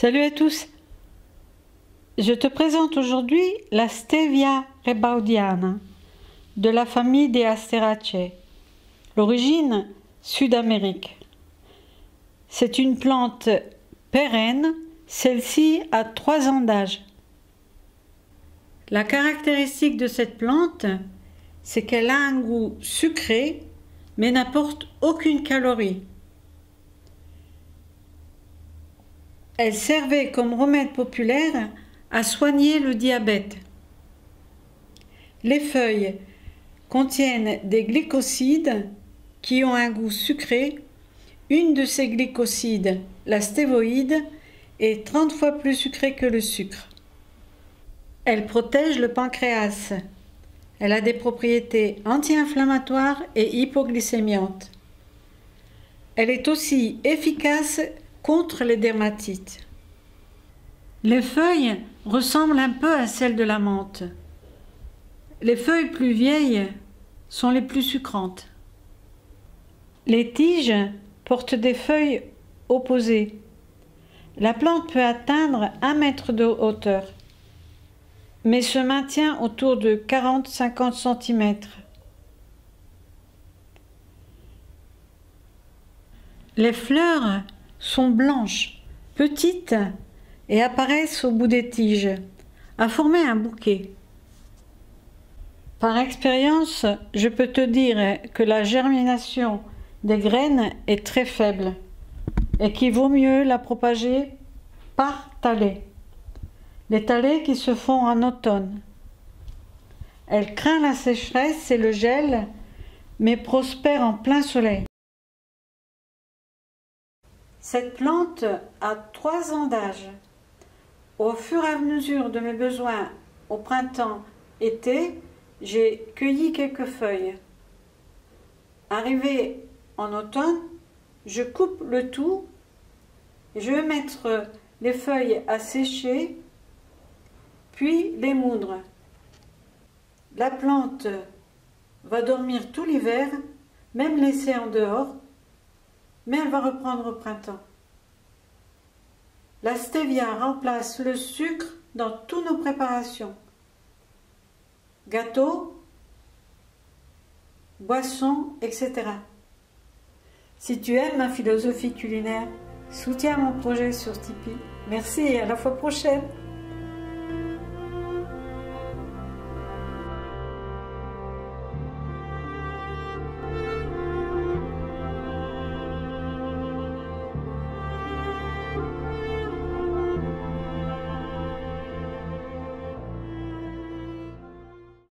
Salut à tous. Je te présente aujourd'hui la Stevia rebaudiana de la famille des Asteraceae. L'origine Sud-Amérique. C'est une plante pérenne, celle-ci a trois ans d'âge. La caractéristique de cette plante, c'est qu'elle a un goût sucré, mais n'apporte aucune calorie. Elle servait comme remède populaire à soigner le diabète. Les feuilles contiennent des glycosides qui ont un goût sucré. Une de ces glycosides, la stévoïde, est 30 fois plus sucrée que le sucre. Elle protège le pancréas. Elle a des propriétés anti-inflammatoires et hypoglycémiantes. Elle est aussi efficace contre les dermatites. Les feuilles ressemblent un peu à celles de la menthe. Les feuilles plus vieilles sont les plus sucrantes. Les tiges portent des feuilles opposées. La plante peut atteindre un mètre de hauteur, mais se maintient autour de 40-50 cm. Les fleurs sont blanches, petites et apparaissent au bout des tiges, à former un bouquet. Par expérience, je peux te dire que la germination des graines est très faible et qu'il vaut mieux la propager par talée. Les talées qui se font en automne. Elle craint la sécheresse et le gel, mais prospère en plein soleil. Cette plante a trois ans d'âge. Au fur et à mesure de mes besoins au printemps-été, j'ai cueilli quelques feuilles. Arrivé en automne, je coupe le tout je vais mettre les feuilles à sécher, puis les moudre. La plante va dormir tout l'hiver, même laissée en dehors, mais elle va reprendre au printemps. La stevia remplace le sucre dans toutes nos préparations. Gâteaux, boissons, etc. Si tu aimes ma philosophie culinaire, soutiens mon projet sur Tipeee. Merci et à la fois prochaine.